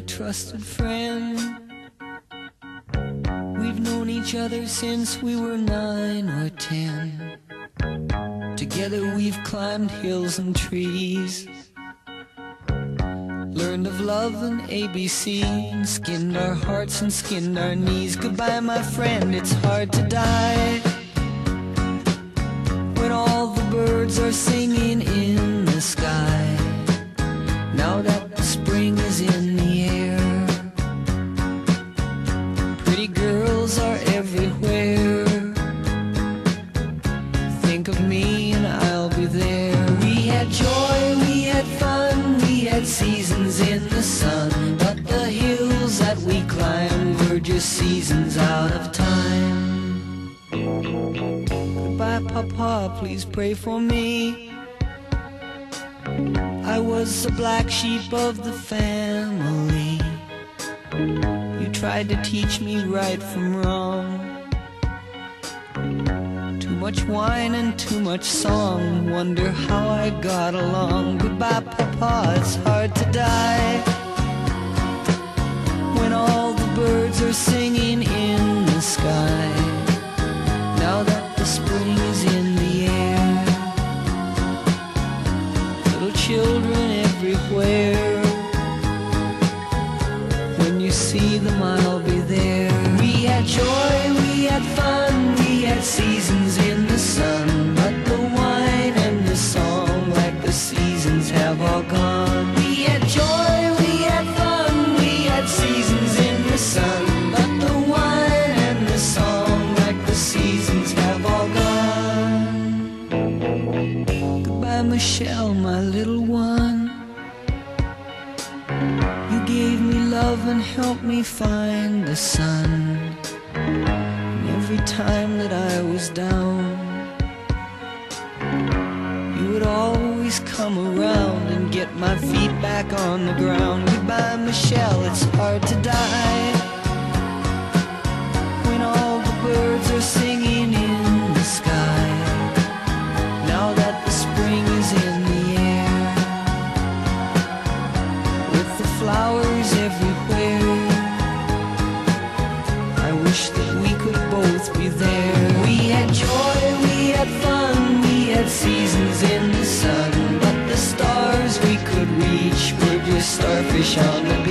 trusted friend. We've known each other since we were nine or ten. Together we've climbed hills and trees. Learned of love and ABC and skinned our hearts and skinned our knees. Goodbye, my friend, it's hard to die. When all the birds are singing in the sky. Now that Papa, please pray for me. I was the black sheep of the family. You tried to teach me right from wrong. Too much wine and too much song. Wonder how I got along. Goodbye, Papa, it's hard to die. When all the birds are singing in the sky. Children everywhere. Michelle, my little one. You gave me love and helped me find the sun. And every time that I was down, you would always come around and get my feet back on the ground. Goodbye, Michelle, it's hard to die. Had seasons in the sun. But the stars we could reach were just starfish on the